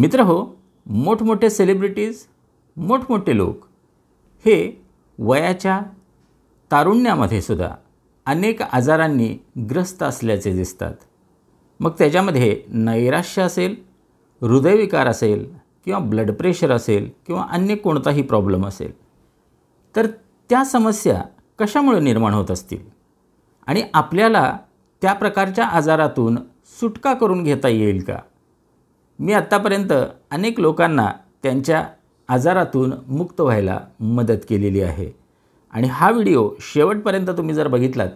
मित्र हो मोठमोठे सेलिब्रिटीज मोठमोठे लोक हे वयाच्या तारुण्यामध्ये सुद्धा अनेक आजारांनी ग्रस्त असल्याचे दिसतात. मग त्याच्यामध्ये नैराश्य असेल हृदयविकार असेल किंवा ब्लड प्रेशर असेल किंवा अन्य कोणताही प्रॉब्लेम असेल तर त्या समस्या कशामुळे निर्माण होत असतील? आणि आपल्याला त्या प्रकारच्या आजारातून सुटका करून घेता येईल का? मी आत्तापर्यंत अनेक लोकांना त्यांच्या आजारातून मुक्त व्हायला मदत केलेली आहे. आणि हा व्हिडिओ शेवटपर्यंत तुम्ही जर बघितलात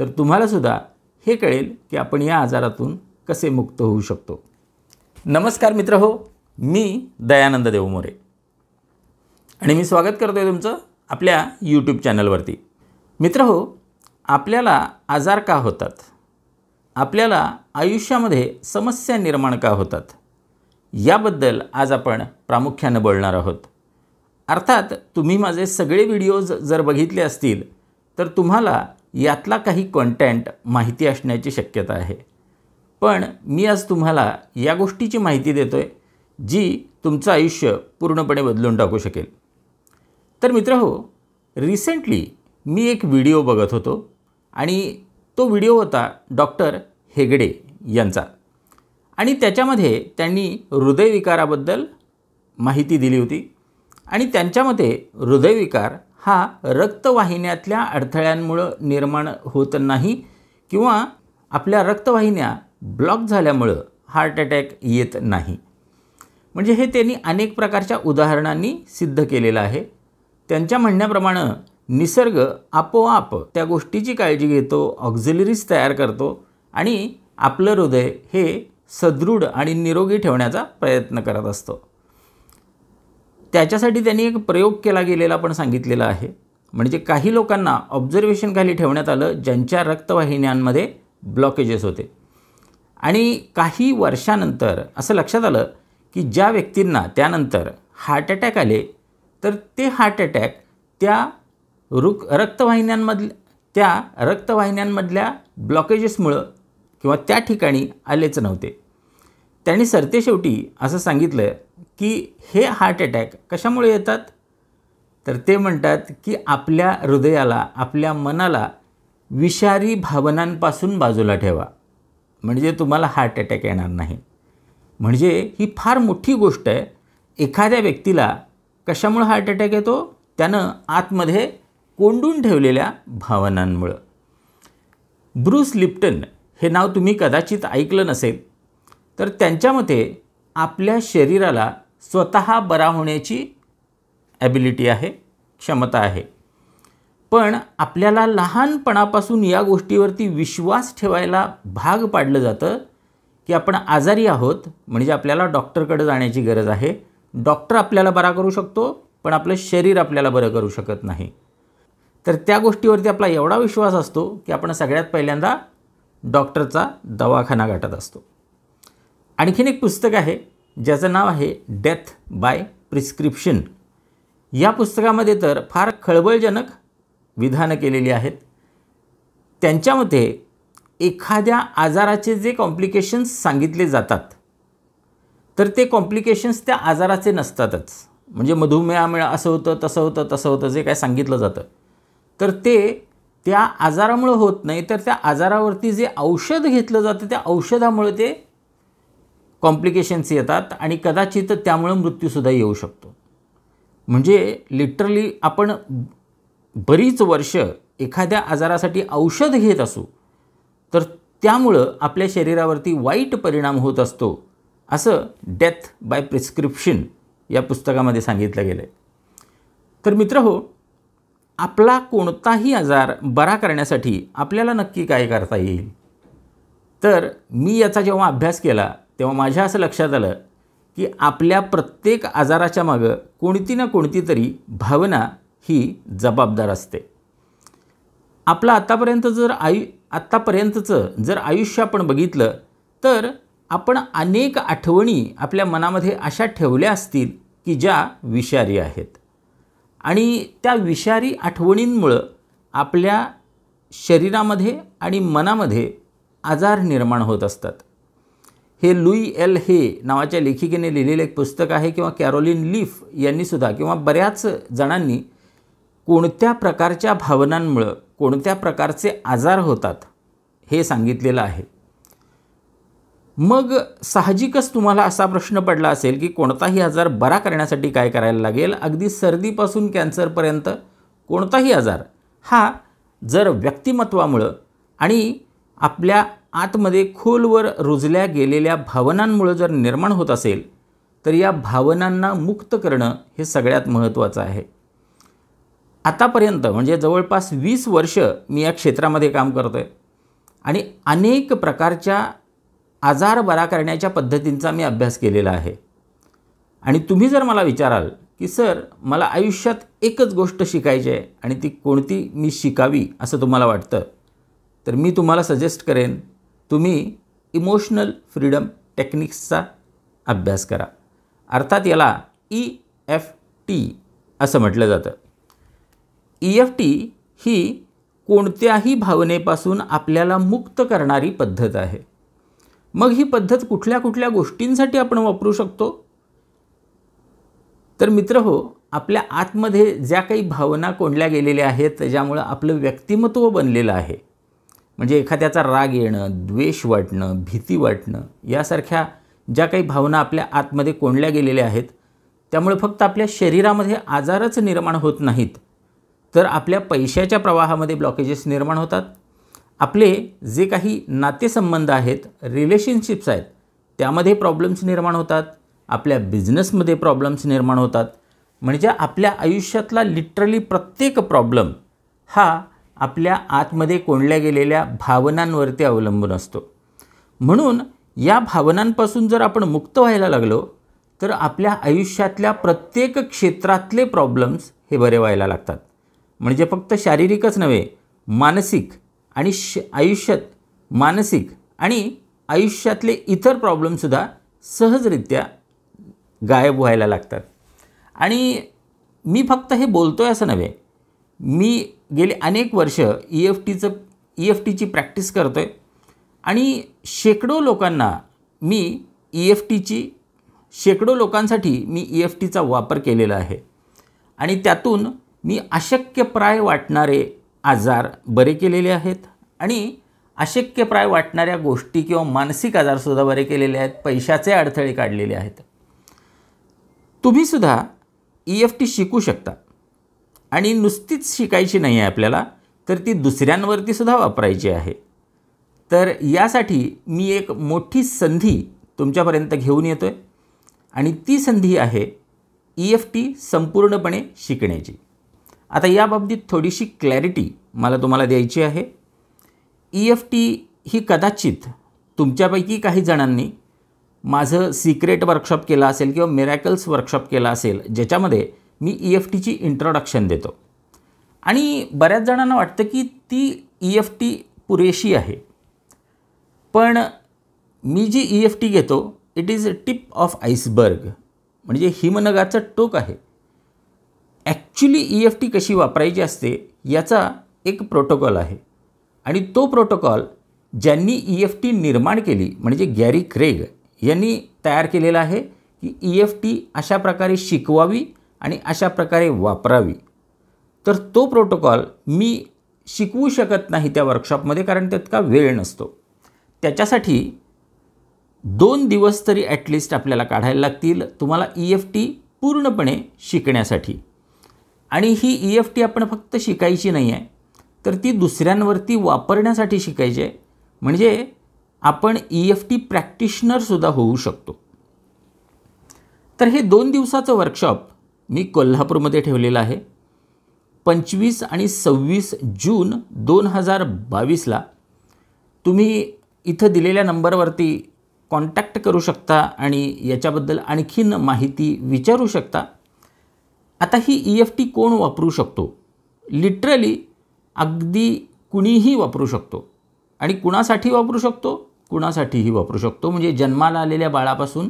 तर तुम्हालासुद्धा हे कळेल की आपण या आजारातून कसे मुक्त होऊ शकतो. नमस्कार मित्र हो मी दयानंद देवमोरे. आणि मी स्वागत करतो आहे तुमचं आपल्या यूट्यूब चॅनलवरती. मित्र हो आपल्याला आजार का होतात? आपल्याला आयुष्यामध्ये समस्या निर्माण का होतात? याबद्दल आज आपण प्रामुख्यानं बोलणार आहोत. अर्थात तुम्ही माझे सगळे व्हिडिओज जर बघितले असतील तर तुम्हाला यातला काही कॉन्टेंट माहिती असण्याची शक्यता आहे. पण मी आज तुम्हाला या गोष्टीची माहिती देतो आहे जी तुमचं आयुष्य पूर्णपणे बदलून टाकू शकेल. तर मित्र हो रिसेंटली मी एक व्हिडिओ बघत होतो आणि तो व्हिडिओ होता डॉक्टर हेगडे यांचा. आणि त्याच्यामध्ये त्यांनी हृदयविकाराबद्दल माहिती दिली होती. आणि त्यांच्यामध्ये हृदयविकार हा रक्तवाहिन्यातल्या अडथळ्यांमुळं निर्माण होत नाही किंवा आपल्या रक्तवाहिन्या ब्लॉक झाल्यामुळं हार्ट अटॅक येत नाही. म्हणजे हे त्यांनी अनेक प्रकारच्या उदाहरणांनी सिद्ध केलेलं आहे. त्यांच्या म्हणण्याप्रमाणे निसर्ग आपोआप त्या गोष्टीची काळजी घेतो ऑक्झिलरीज तयार करतो आणि आपलं हृदय हे सदृढ आणि निरोगी ठेवण्याचा प्रयत्न करत असतो. त्याच्यासाठी त्यांनी एक प्रयोग केला गेलेला पण सांगितलेला आहे. म्हणजे काही लोकांना ऑब्झर्वेशनखाली ठेवण्यात आलं ज्यांच्या रक्तवाहिन्यांमध्ये ब्लॉकेजेस होते. आणि काही वर्षानंतर असं लक्षात आलं की ज्या व्यक्तींना त्यानंतर हार्ट अटॅक आले तर ते हार्ट अटॅक त्या रुक रक्तवाहिन्यांमधल्या त्या रक्तवाहिन्यांमधल्या ब्लॉकेजेसमुळं किंवा त्या ठिकाणी आलेच नव्हते. त्यांनी सरतेशेवटी असं सांगितलं की हे हार्ट अटॅक कशामुळे येतात? तर ते म्हणतात की आपल्या हृदयाला आपल्या मनाला विषारी भावनांपासून बाजूला ठेवा. म्हणजे तुम्हाला हार्ट अटॅक येणार नाही. म्हणजे ही फार मोठी गोष्ट आहे. एखाद्या व्यक्तीला कशामुळं हार्ट अटॅक येतो? त्यानं आतमध्ये कोंडून ठेवलेल्या भावनांमुळं. ब्रूस लिप्टन हे नाव तुम्ही कदाचित ऐकलं नसेल. तर त्यांच्या मते आपल्या शरीराला स्वतः बरा होण्याची ॲबिलिटी आहे क्षमता आहे. पण आपल्याला लहानपणापासून या गोष्टीवरती विश्वास ठेवायला भाग पाडलं जातं की आपण आजारी आहोत म्हणजे आपल्याला डॉक्टरकडे जाण्याची गरज आहे. डॉक्टर आपल्याला बरा करू शकतो पण आपलं शरीर आपल्याला बरं करू शकत नाही. तर त्या गोष्टीवरती आपला एवढा विश्वास असतो की आपण सगळ्यात पहिल्यांदा डॉक्टरचा दवाखाना गाठत असतो. आणखीन एक पुस्तक आहे ज्याचं नाव आहे डेथ बाय प्रिस्क्रिप्शन या पुस्तकामध्ये तर फार खळबळजनक विधानं केलेली आहेत. त्यांच्यामध्ये एखाद्या आजाराचे जे कॉम्प्लिकेशन्स सांगितले जातात तर ते कॉम्प्लिकेशन्स त्या आजाराचे नसतातच. म्हणजे मधुमेहामुळे असं होतं तसं होतं तसं होतं जे काय सांगितलं जातं. तर ते त्या आजारामुळं होत नाही तर त्या आजारावरती जे औषध घेतलं जातं त्या औषधामुळे ते कॉम्प्लिकेशन्स येतात आणि कदाचित त्यामुळं मृत्यूसुद्धा येऊ शकतो. म्हणजे लिटरली आपण बरीच वर्ष एखाद्या आजारासाठी औषध घेत असू तर त्यामुळं आपल्या शरीरावरती वाईट परिणाम होत असतो असं डेथ बाय प्रिस्क्रिप्शन या पुस्तकामध्ये सांगितलं गेलं आहे तर मित्र हो आपला कोणताही आजार बरा करण्यासाठी आपल्याला नक्की काय करता येईल? तर मी याचा जेव्हा अभ्यास केला तेव्हा माझ्या असं लक्षात आलं की आपल्या प्रत्येक आजाराच्या मागं कोणती ना कोणती तरी भावना ही जबाबदार असते. आपलं आत्तापर्यंत जर आयु आत्तापर्यंतचं जर आयुष्य आपण बघितलं तर आपण अनेक आठवणी आपल्या मनामध्ये अशा ठेवल्या असतील की ज्या विषारी आहेत. आणि त्या विषारी आठवणींमुळं आपल्या शरीरामध्ये आणि मनामध्ये आजार निर्माण होत असतात. हे लुई एल हे नावाच्या लेखिकेने लिहिलेलं एक पुस्तक आहे किंवा कॅरोलिन लीफ यांनीसुद्धा किंवा बऱ्याच जणांनी कोणत्या प्रकारच्या भावनांमुळं कोणत्या प्रकारचे आजार होतात हे सांगितलेलं आहे. मग साहजिकच तुम्हाला असा प्रश्न पडला असेल की कोणताही आजार बरा करण्यासाठी काय करायला लागेल? अगदी सर्दीपासून कॅन्सरपर्यंत कोणताही आजार? हा जर व्यक्तिमत्वामुळं आणि आपल्या आतमध्ये खोलवर रुजल्या गेलेल्या भावनांमुळं जर निर्माण होत असेल तर या भावनांना मुक्त करणं हे सगळ्यात महत्त्वाचं आहे. आतापर्यंत म्हणजे जवळपास वीस वर्ष मी या क्षेत्रामध्ये काम करतो आहे आणि अनेक प्रकारच्या आजार बरा करण्याच्या पद्धतींचा मी अभ्यास केलेला आहे. आणि तुम्ही जर मला विचाराल की सर मला आयुष्यात एकच गोष्ट शिकायची आहे आणि ती कोणती मी शिकावी असं तुम्हाला वाटतं तर मी तुम्हाला सजेस्ट करेन तुम्ही इमोशनल फ्रीडम टेक्निक्सचा अभ्यास करा. अर्थात याला ई एफ टी असं म्हटलं जातं. ई एफ टी ही कोणत्याही भावनेपासून आपल्याला मुक्त करणारी पद्धत आहे. मग ही पद्धत कुठल्या कुठल्या गोष्टींसाठी आपण वापरू शकतो? तर मित्र हो आपल्या आतमध्ये ज्या काही भावना कोंडल्या गेलेल्या आहेत ज्यामुळं आपलं व्यक्तिमत्व बनलेलं आहे म्हणजे एखाद्याचा राग येणं द्वेष वाटणं भीती वाटणं यासारख्या ज्या काही भावना आपल्या आतमध्ये कोंडल्या गेलेल्या आहेत त्यामुळे फक्त आपल्या शरीरामध्ये आजारच निर्माण होत नाहीत. तर आपल्या पैशाच्या प्रवाहामध्ये ब्लॉकेजेस निर्माण होतात. आपले जे काही नातेसंबंध आहेत रिलेशनशिप्स आहेत त्यामध्ये प्रॉब्लेम्स निर्माण होतात आपल्या बिझनेसमध्ये प्रॉब्लेम्स निर्माण होतात. म्हणजे आपल्या आयुष्यातला लिटरली प्रत्येक प्रॉब्लेम हा आपल्या आतमध्ये कोंडल्या गेलेल्या भावनांवरती अवलंबून असतो. म्हणून या भावनांपासून जर आपण मुक्त व्हायला लागलो तर आपल्या आयुष्यातल्या प्रत्येक क्षेत्रातले प्रॉब्लेम्स हे बरे व्हायला लागतात. म्हणजे फक्त शारीरिकच नव्हे मानसिक आणि श आयुष्यात मानसिक आणि आयुष्यातले इतर प्रॉब्लेमसुद्धा सहजरित्या गायब व्हायला लागतात. आणि मी फक्त हे बोलतो आहे असं नव्हे मी गेले अनेक वर्ष ई एफ टीचं ई एफ टीची प्रॅक्टिस करतो आहे आणि शेकडो लोकांना मी ई एफ टीची शेकडो लोकांसाठी मी ई एफ टीचा वापर केलेला आहे. आणि त्यातून मी अशक्यप्राय वाटणारे आजार बरे केलेले आहेत आणि अशक्यप्राय वाटणाऱ्या गोष्टी किंवा मानसिक आजारसुद्धा बरे केलेले आहेत पैशाचे अडथळे काढलेले आहेत. तुम्हीसुद्धा ई एफ टी शिकू शकता. आणि नुसतीच शिकायची नाही आहे आपल्याला तर ती दुसऱ्यांवरती सुद्धा वापरायची आहे. तर यासाठी मी एक मोठी संधी तुमच्यापर्यंत घेऊन येतो आहे आणि ती संधी आहे ई एफ टी संपूर्णपणे शिकण्याची. आता याबाबतीत थोडीशी क्लॅरिटी मला तुम्हाला द्यायची आहे. ई एफ टी ही कदाचित तुमच्यापैकी काही जणांनी माझं सिक्रेट वर्कशॉप केलं असेल किंवा मिरॅकल्स वर्कशॉप केला असेल ज्याच्यामध्ये मी ई एफ टीची इंट्रोडक्शन देतो. आणि बऱ्याच जणांना वाटतं की ती ई एफ टी पुरेशी आहे. पण मी जी ई एफ टी घेतो it is tip of iceberg म्हणजे हिमनगाचं टोक आहे. ॲक्च्युली ई एफ टी कशी वापरायची असते याचा एक प्रोटोकॉल आहे. आणि तो प्रोटोकॉल ज्यांनी ई एफ टी निर्माण केली म्हणजे गॅरी क्रेग यांनी तयार केलेला आहे की ई एफ टी अशा प्रकारे शिकवावी आणि अशा प्रकारे वापरावी. तर तो प्रोटोकॉल मी शिकवू शकत नाही त्या वर्कशॉपमध्ये कारण तितका वेळ नसतो. त्याच्यासाठी दोन दिवस तरी ॲटलिस्ट आपल्याला काढायला लागतील तुम्हाला ई एफ टी पूर्णपणे शिकण्यासाठी. आणि ही ई एफ टी आपण फक्त शिकायची नाही आहे. तर ती दुसऱ्यांवरती वापरण्यासाठी शिकायची आहे. म्हणजे आपण ई एफ टी प्रॅक्टिशनरसुद्धा होऊ शकतो. तर हे दोन दिवसाचं वर्कशॉप मी कोल्हापूरमध्ये ठेवलेलं आहे. पंचवीस आणि सव्वीस जून दोन हजार बावीसला तुम्ही इथं दिलेल्या नंबरवरती कॉन्टॅक्ट करू शकता आणि याच्याबद्दल आणखीन माहिती विचारू शकता. आता ही ई एफ टी कोण वापरू शकतो? लिटरली अगदी कुणीही वापरू शकतो. आणि कुणासाठी वापरू शकतो? कुणासाठीही वापरू शकतो. म्हणजे जन्माला आलेल्या बाळापासून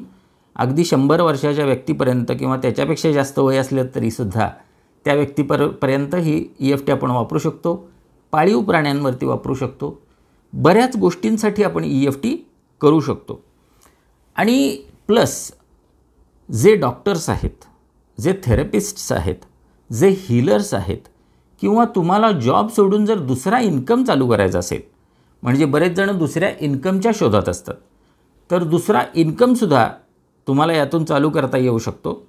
अगदी शंभर वर्षाच्या व्यक्तीपर्यंत किंवा त्याच्यापेक्षा जास्त वय असलं तरीसुद्धा त्या व्यक्तीपर पर्यंत ही ई एफ टी आपण वापरू शकतो. पाळीव प्राण्यांवरती वापरू शकतो. बऱ्याच गोष्टींसाठी आपण ई एफ टी करू शकतो. आणि प्लस जे डॉक्टर्स आहेत जे थेरपिस्ट्स आहेत जे हिलर्स आहेत किंवा तुम्हाला जॉब सोडून जर दुसरा इन्कम चालू करायचा असेल म्हणजे बरेच जण दुसऱ्या इन्कमच्या शोधात असतात तर दुसरा इन्कमसुद्धा तुम्हाला यातून चालू करता येऊ शकतो.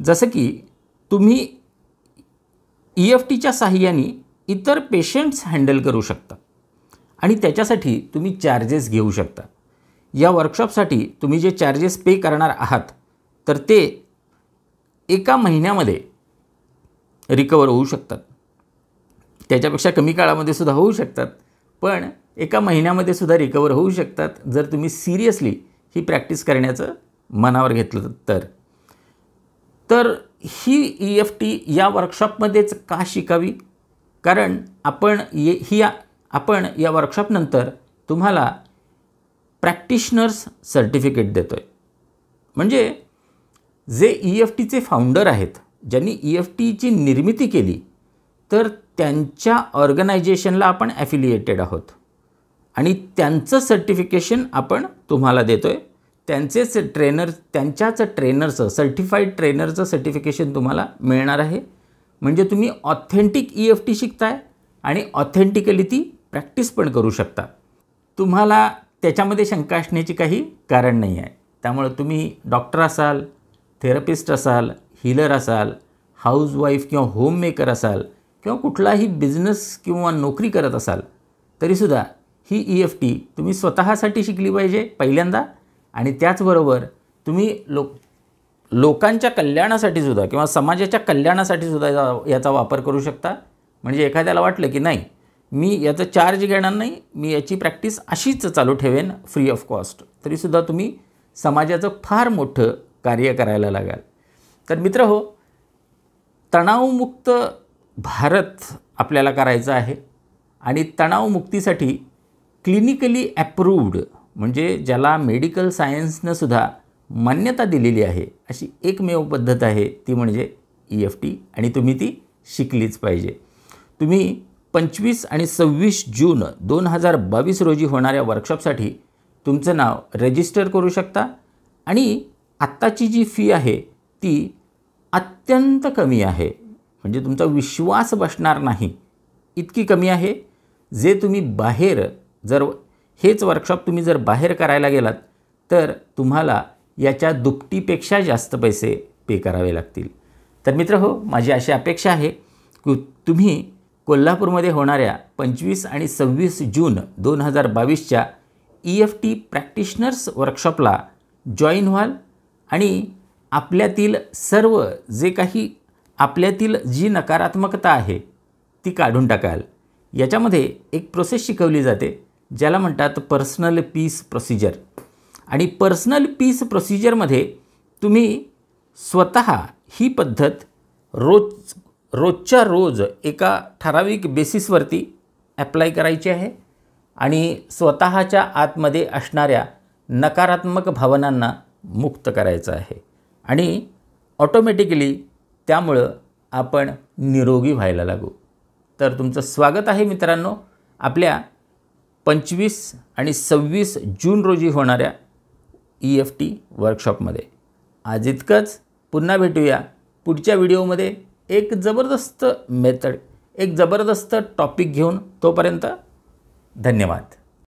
जसं की तुम्ही ई एफ टीच्या साहाय्याने इतर पेशंट्स हँडल करू शकता आणि त्याच्यासाठी तुम्ही चार्जेस घेऊ शकता. या वर्कशॉपसाठी तुम्ही जे चार्जेस पे करणार आहात तर ते एका महिन्यामध्ये रिकवर होऊ शकतात. त्याच्यापेक्षा कमी काळामध्ये सुद्धा होऊ शकतात. पण एका महिन्यामध्ये सुद्धा रिकवर होऊ शकतात जर तुम्ही सिरियसली ही प्रॅक्टिस करण्याचं मनावर घेतलं तर. तर ही ई एफ टी या वर्कशॉपमध्येच का शिकावी? कारण आपण ये ही आपण या वर्कशॉपनंतर तुम्हाला प्रॅक्टिशनर्स सर्टिफिकेट देतो आहे म्हणजे जे ई एफ टीचे फाउंडर आहेत ज्यांनी ई एफ टीची निर्मिती केली तर त्यांच्या ऑर्गनायझेशनला आपण ॲफिलिएटेड आहोत. आणि त्यांचं सर्टिफिकेशन आपण तुम्हाला देतो आहे त्यांचेच ट्रेनर त्यांच्याच ट्रेनरचं सर्टिफाईड ट्रेनरचं सर्टिफिकेशन तुम्हाला मिळणार आहे. म्हणजे तुम्ही ऑथेंटिक ई एफ टी शिकताय आणि ऑथेंटिकली ती प्रॅक्टिस पण करू शकता. तुम्हाला त्याच्यामध्ये शंका असण्याची काही कारण नाही आहे. त्यामुळं तुम्ही डॉक्टर असाल थेरपिस्ट असाल हिलर असाल हाऊसवाईफ किंवा होममेकर असाल किंवा कुठलाही बिझनेस किंवा नोकरी करत असाल तरीसुद्धा ही ई एफ टी तुम्ही स्वतःसाठी शिकली पाहिजे पहिल्यांदा. आणि त्याचबरोबर तुम्ही लोक लोकांच्या कल्याणासाठी सुद्धा किंवा समाजाच्या कल्याणासाठी सुद्धा याचा वापर करू शकता. म्हणजे एखाद्याला वाटलं की नाही मी याचं चार्ज घेणार नाही मी याची प्रॅक्टिस अशीच चालू ठेवेन फ्री ऑफ कॉस्ट तरीसुद्धा तुम्ही समाजाचं फार मोठं कार्य करायला लागाल. तर मित्र हो तणावमुक्त भारत आपल्याला करायचा आहे आणि तणावमुक्तीसाठी क्लिनिकली ॲप्रूव्ड म्हणजे ज्याला मेडिकल सायन्सनं सुद्धा मान्यता दिलेली आहे अशी एकमेव पद्धत आहे ती म्हणजे ई एफ टी आणि तुम्ही ती शिकलीच पाहिजे. तुम्ही पंचवीस आणि सव्वीस जून दोन हजार बावीस रोजी होणाऱ्या वर्कशॉपसाठी तुमचं नाव रजिस्टर करू शकता आणि आत्ताची जी फी आहे ती अत्यंत कमी आहे. म्हणजे तुमचा विश्वास बसणार नाही. इतकी कमी आहे. जे तुम्ही बाहेर जर हेच वर्कशॉप तुम्ही जर बाहेर करायला गेलात तर तुम्हाला याच्या दुपटीपेक्षा जास्त पैसे पे करावे लागतील. तर मित्र हो माझी अशी अपेक्षा आहे की तुम्ही कोल्हापूरमध्ये होणाऱ्या पंचवीस आणि सव्वीस जून दोन हजार बावीसच्या ई एफ टी प्रॅक्टिशनर्स वर्कशॉपला जॉईन व्हाल. आणि आपल्यातील सर्व जे काही आपल्यातील जी नकारात्मकता आहे ती काढून टाकाल. याच्यामध्ये एक प्रोसेस शिकवली जाते ज्याला म्हणतात पर्सनल पीस प्रोसिजर आणि पर्सनल पीस प्रोसिजरमध्ये तुम्ही स्वतः ही पद्धत रोज रोजच्या रोज एका ठराविक बेसिसवरती ॲप्लाय करायची आहे आणि स्वतःच्या आतमध्ये असणाऱ्या नकारात्मक भावनांना मुक्त करायचं आहे. आणि ऑटोमॅटिकली त्यामुळं आपण निरोगी व्हायला लागू. तर तुमचं स्वागत आहे मित्रांनो. आपल्या पंचवीस आणि सव्वीस जून रोजी होणाऱ्या ई एफ टी वर्कशॉपमध्ये आज इतकंच. पुन्हा भेटूया. पुढच्या व्हिडिओमध्ये एक जबरदस्त मेथड एक जबरदस्त टॉपिक घेऊन तोपर्यंत धन्यवाद.